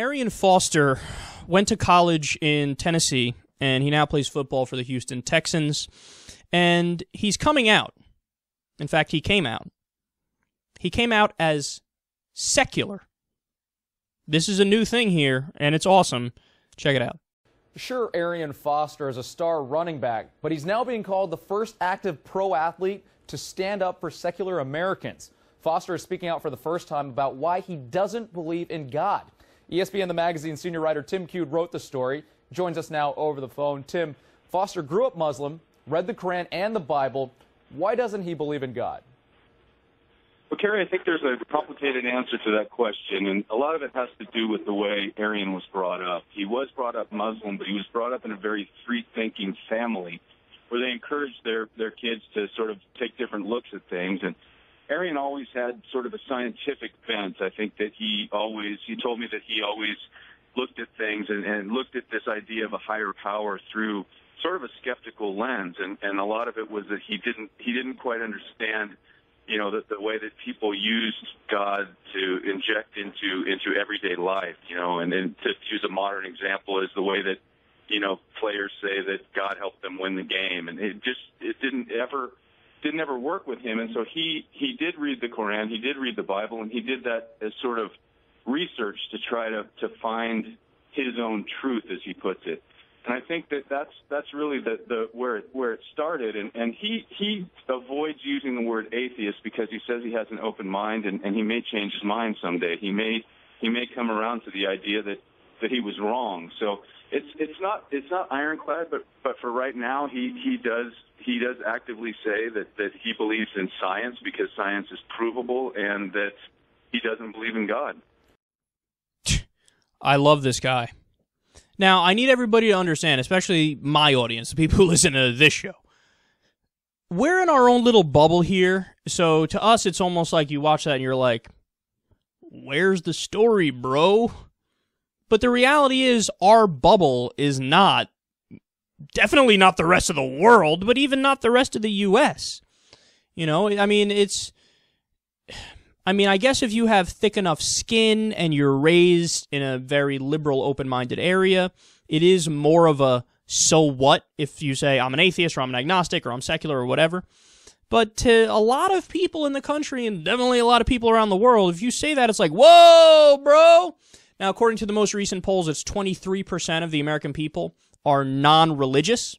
Arian Foster went to college in Tennessee, and he now plays football for the Houston Texans. And he's coming out. In fact, he came out. He came out as secular. This is a new thing here, and it's awesome. Check it out. Sure, Arian Foster is a star running back, but he's now being called the first active pro athlete to stand up for secular Americans. Foster is speaking out for the first time about why he doesn't believe in God. ESPN The Magazine senior writer Tim Keown wrote the story. Joins us now over the phone. Tim, Foster grew up Muslim, read the Quran and the Bible. Why doesn't he believe in God? Well, Kerry, I think there's a complicated answer to that question, and a lot of it has to do with the way Arian was brought up. He was brought up Muslim, but he was brought up in a very free-thinking family where they encouraged their their kids to sort of take different looks at things. And Arian always had sort of a scientific bent. I think that he always he told me that he always looked at things and, and looked at this idea of a higher power through sort of a skeptical lens, and and a lot of it was that he didn't he didn't quite understand you know, the, the way that people used God to inject into into everyday life, you know, and, and to use a modern example is the way that, you know, players say that God helped them win the game, and it just it didn't ever didn't ever work with him, and so he he did read the Quran, he did read the Bible, and he did that as sort of research to try to to find his own truth, as he puts it and I think that that's that's really the the where it, where it started. And and he he avoids using the word atheist because he says he has an open mind, and and he may change his mind someday. He may he may come around to the idea that that he was wrong. So it's it's not it's not ironclad, but but for right now, he he does he does actively say that that he believes in science because science is provable, and that he doesn't believe in God. I love this guy. Now, I need everybody to understand, especially my audience, the people who listen to this show. We're in our own little bubble here, so to us, it's almost like you watch that and you're like, where's the story, bro? But the reality is, our bubble is not, definitely not the rest of the world, but even not the rest of the U.S. You know, I mean, it's I mean, I guess if you have thick enough skin and you're raised in a very liberal, open minded area, it is more of a so what if you say I'm an atheist or I'm an agnostic or I'm secular or whatever. But to a lot of people in the country and definitely a lot of people around the world, if you say that, it's like, whoa, bro. Now, according to the most recent polls, it's 23% of the American people are non religious.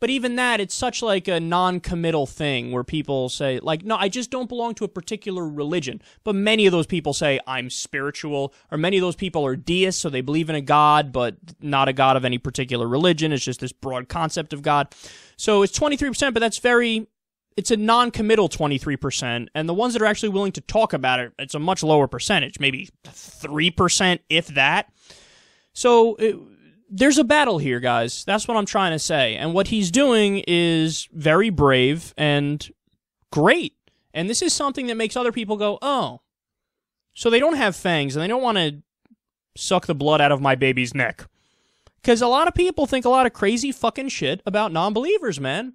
But even that, it's such like a non-committal thing where people say, like, no, I just don't belong to a particular religion. But many of those people say, I'm spiritual, or many of those people are deists, so they believe in a God, but not a God of any particular religion. It's just this broad concept of God. So it's 23%, but that's very, it's a non-committal 23%. And the ones that are actually willing to talk about it, it's a much lower percentage, maybe 3%, if that. So, it, there's a battle here, guys. That's what I'm trying to say. And what he's doing is very brave and great. And this is something that makes other people go, oh. So they don't have fangs and they don't want to suck the blood out of my baby's neck. Because a lot of people think a lot of crazy fucking shit about non believers, man.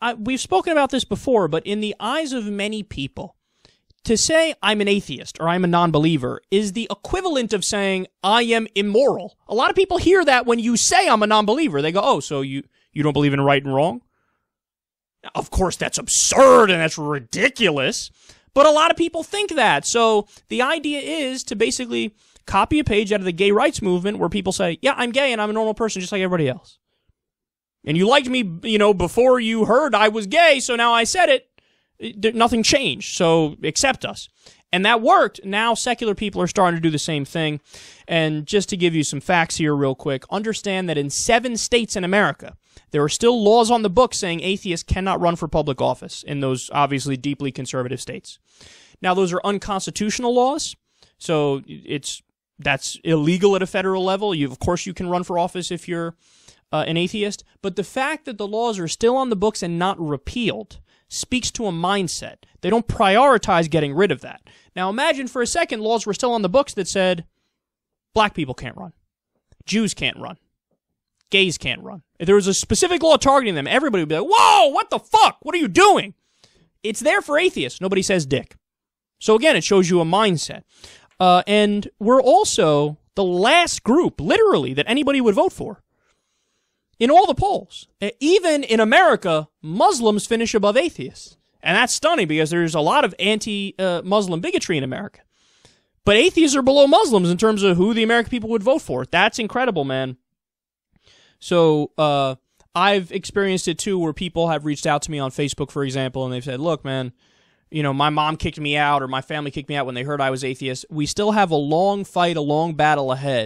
I, we've spoken about this before, but in the eyes of many people, to say I'm an atheist or I'm a non believer is the equivalent of saying I am immoral. A lot of people hear that when you say I'm a non believer. They go, oh, so you, you don't believe in right and wrong? Of course, that's absurd and that's ridiculous. But a lot of people think that. So the idea is to basically copy a page out of the gay rights movement where people say, yeah, I'm gay and I'm a normal person just like everybody else. And you liked me, you know, before you heard I was gay, so now I said it nothing changed. So accept us. And that worked. Now secular people are starting to do the same thing. And just to give you some facts here, real quick, understand that in seven states in America, there are still laws on the books saying atheists cannot run for public office in those obviously deeply conservative states. Now, those are unconstitutional laws. So it's that's illegal at a federal level. You, of course, you can run for office if you're uh, an atheist. But the fact that the laws are still on the books and not repealed speaks to a mindset. They don't prioritize getting rid of that. Now imagine for a second laws were still on the books that said black people can't run, Jews can't run, gays can't run. If there was a specific law targeting them, everybody would be like, whoa, what the fuck? What are you doing? It's there for atheists. Nobody says dick. So again, it shows you a mindset. Uh, and we're also the last group, literally, that anybody would vote for. In all the polls. Even in America, Muslims finish above atheists. And that's stunning because there's a lot of anti uh, Muslim bigotry in America. But atheists are below Muslims in terms of who the American people would vote for. That's incredible, man. So, uh, I've experienced it too where people have reached out to me on Facebook, for example, and they've said, look, man, you know, my mom kicked me out or my family kicked me out when they heard I was atheist. We still have a long fight, a long battle ahead